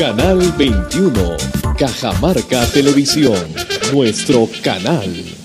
Canal 21, Cajamarca Televisión, nuestro canal.